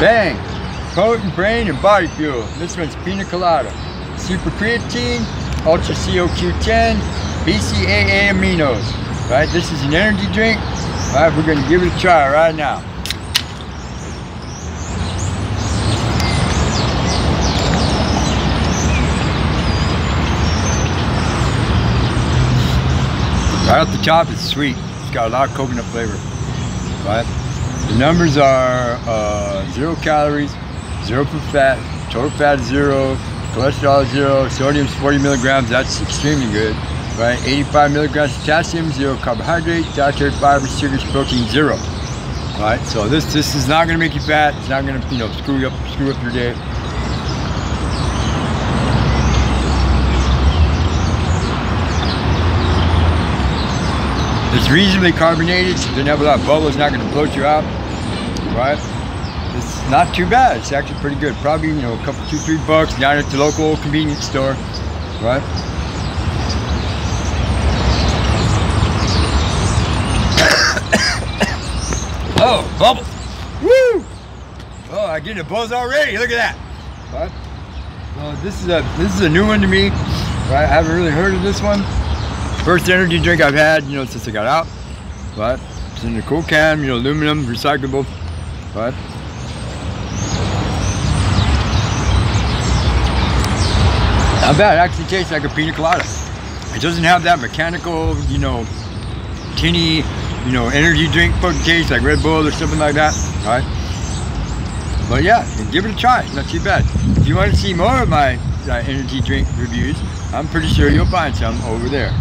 Bang! Potent brain and body fuel. This one's pina colada. Super creatine, ultra CoQ10, BCAA aminos. Right, this is an energy drink. All right, we're gonna give it a try right now. Right off the top, it's sweet. It's got a lot of coconut flavor. Right? The numbers are uh, zero calories, zero for fat, total fat zero, cholesterol zero, sodium 40 milligrams. That's extremely good. Right? 85 milligrams potassium, zero carbohydrate, dietary fiber, sugars, protein zero. Right? So this this is not to make you fat. It's not to you know screw you up screw up your day. It's reasonably carbonated, doesn't have a lot of bubbles, not gonna bloat you out, right? It's not too bad, it's actually pretty good. Probably, you know, a couple, two, three bucks down at the local convenience store, right? oh, bubbles, woo! Oh, I get the buzz already, look at that, this is a, this is a new one to me, right? I haven't really heard of this one. First energy drink I've had, you know, since I got out. But it's in a cool can, you know, aluminum, recyclable. But not bad. It actually tastes like a pina colada. It doesn't have that mechanical, you know, tinny, you know, energy drink taste like Red Bull or something like that. All right. But yeah, give it a try. Not too bad. If you want to see more of my uh, energy drink reviews, I'm pretty sure you'll find some over there.